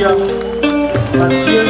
Zakia Mathieu